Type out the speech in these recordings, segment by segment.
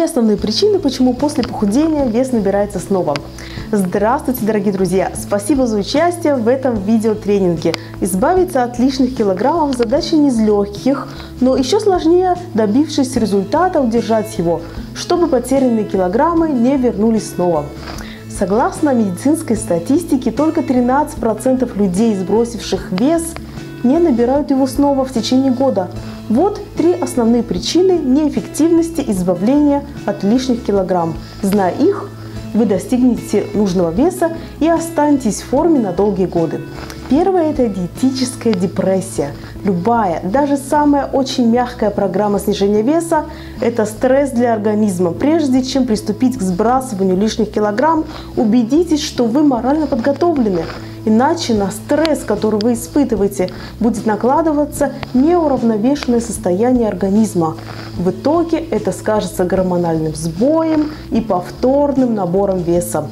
Три основные причины, почему после похудения вес набирается снова. Здравствуйте, дорогие друзья! Спасибо за участие в этом видеотренинге. Избавиться от лишних килограммов задача не из легких, но еще сложнее, добившись результата, удержать его, чтобы потерянные килограммы не вернулись снова. Согласно медицинской статистике, только 13% людей, сбросивших вес, не набирают его снова в течение года. Вот три основные причины неэффективности избавления от лишних килограмм. Зная их, вы достигнете нужного веса и останетесь в форме на долгие годы. Первое – это диетическая депрессия. Любая, даже самая очень мягкая программа снижения веса – это стресс для организма. Прежде чем приступить к сбрасыванию лишних килограмм, убедитесь, что вы морально подготовлены. Иначе на стресс, который вы испытываете, будет накладываться неуравновешенное состояние организма. В итоге это скажется гормональным сбоем и повторным набором веса.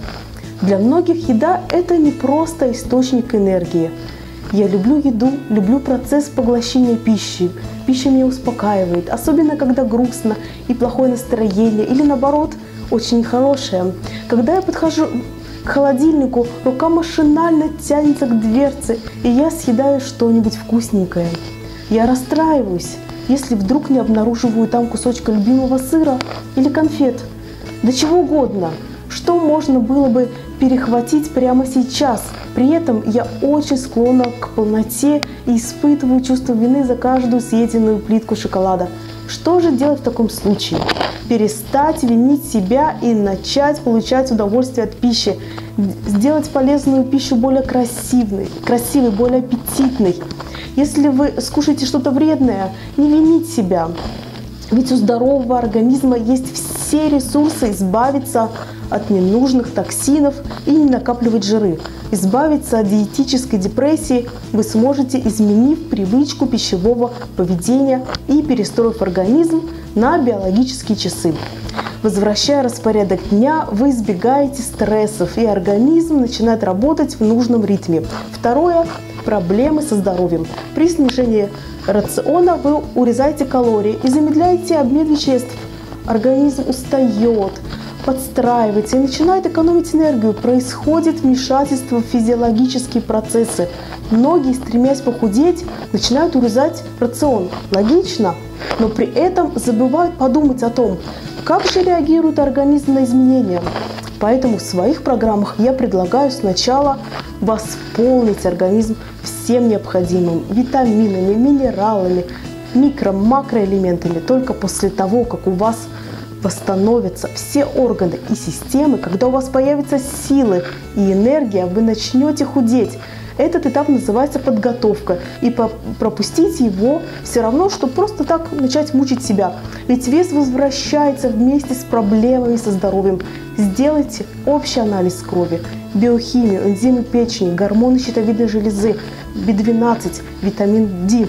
Для многих еда – это не просто источник энергии. Я люблю еду, люблю процесс поглощения пищи. Пища меня успокаивает, особенно когда грустно и плохое настроение, или наоборот, очень хорошее. Когда я подхожу к холодильнику, рука машинально тянется к дверце, и я съедаю что-нибудь вкусненькое. Я расстраиваюсь, если вдруг не обнаруживаю там кусочка любимого сыра или конфет. Да чего угодно – что можно было бы перехватить прямо сейчас. При этом я очень склонна к полноте и испытываю чувство вины за каждую съеденную плитку шоколада. Что же делать в таком случае? Перестать винить себя и начать получать удовольствие от пищи. Сделать полезную пищу более красивой, красивой, более аппетитной. Если вы скушаете что-то вредное, не винить себя. Ведь у здорового организма есть все ресурсы избавиться от ненужных токсинов и не накапливать жиры. Избавиться от диетической депрессии вы сможете, изменив привычку пищевого поведения и перестроив организм на биологические часы. Возвращая распорядок дня, вы избегаете стрессов, и организм начинает работать в нужном ритме. Второе – проблемы со здоровьем. При снижении рациона вы урезаете калории и замедляете обмен веществ. Организм устает, подстраивается и начинает экономить энергию. Происходит вмешательство в физиологические процессы. Многие, стремясь похудеть, начинают урезать рацион. Логично, но при этом забывают подумать о том, как же реагирует организм на изменения. Поэтому в своих программах я предлагаю сначала восполнить организм всем необходимым витаминами, минералами, микро-макроэлементами только после того, как у вас восстановятся все органы и системы, когда у вас появятся силы и энергия, вы начнете худеть. Этот этап называется подготовка. И пропустить его все равно, что просто так начать мучить себя. Ведь вес возвращается вместе с проблемами со здоровьем. Сделайте общий анализ крови, биохимию, энзимы печени, гормоны щитовидной железы, B12, витамин D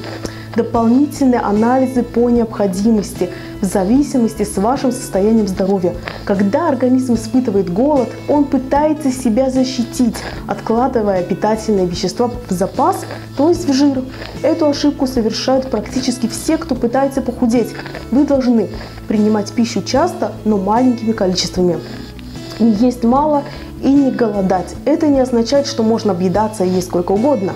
дополнительные анализы по необходимости в зависимости с вашим состоянием здоровья. Когда организм испытывает голод, он пытается себя защитить, откладывая питательные вещества в запас, то есть в жир. Эту ошибку совершают практически все, кто пытается похудеть. Вы должны принимать пищу часто, но маленькими количествами. Не есть мало и не голодать. Это не означает, что можно объедаться и есть сколько угодно.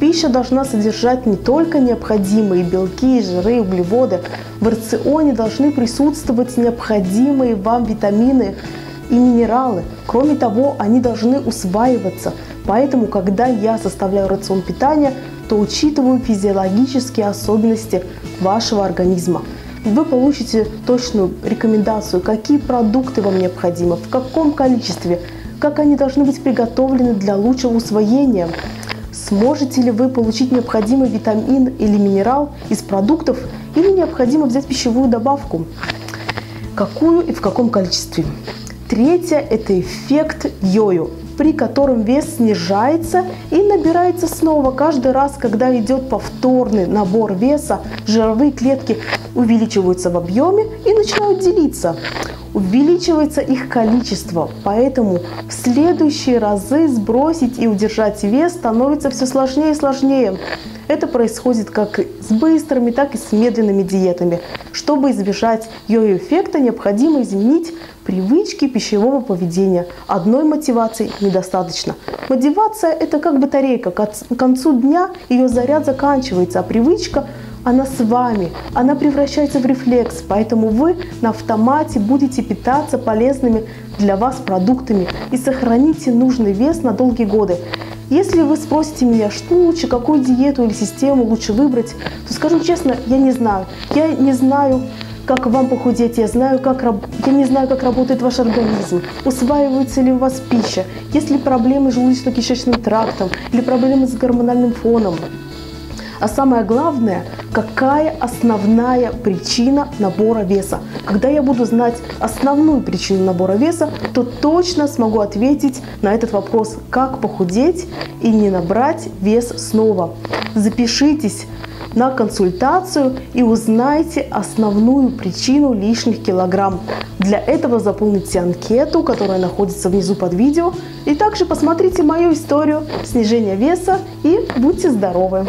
Пища должна содержать не только необходимые белки, жиры, углеводы. В рационе должны присутствовать необходимые вам витамины и минералы. Кроме того, они должны усваиваться. Поэтому, когда я составляю рацион питания, то учитываю физиологические особенности вашего организма. Вы получите точную рекомендацию, какие продукты вам необходимы, в каком количестве, как они должны быть приготовлены для лучшего усвоения. Сможете ли вы получить необходимый витамин или минерал из продуктов или необходимо взять пищевую добавку? Какую и в каком количестве? Третье – это эффект йо-йо, при котором вес снижается и набирается снова. Каждый раз, когда идет повторный набор веса, жировые клетки увеличиваются в объеме и начинают делиться увеличивается их количество, поэтому в следующие разы сбросить и удержать вес становится все сложнее и сложнее. Это происходит как с быстрыми, так и с медленными диетами. Чтобы избежать ее эффекта, необходимо изменить привычки пищевого поведения. Одной мотивации недостаточно. Мотивация – это как батарейка. К концу дня ее заряд заканчивается, а привычка она с вами, она превращается в рефлекс, поэтому вы на автомате будете питаться полезными для вас продуктами и сохраните нужный вес на долгие годы. Если вы спросите меня, что лучше, какую диету или систему лучше выбрать, то скажу честно, я не знаю. Я не знаю, как вам похудеть, я знаю, как я не знаю, как работает ваш организм, усваивается ли у вас пища, есть ли проблемы с желудочно-кишечным трактом или проблемы с гормональным фоном. А самое главное, какая основная причина набора веса. Когда я буду знать основную причину набора веса, то точно смогу ответить на этот вопрос, как похудеть и не набрать вес снова. Запишитесь на консультацию и узнайте основную причину лишних килограмм. Для этого заполните анкету, которая находится внизу под видео. И также посмотрите мою историю снижения веса и будьте здоровы!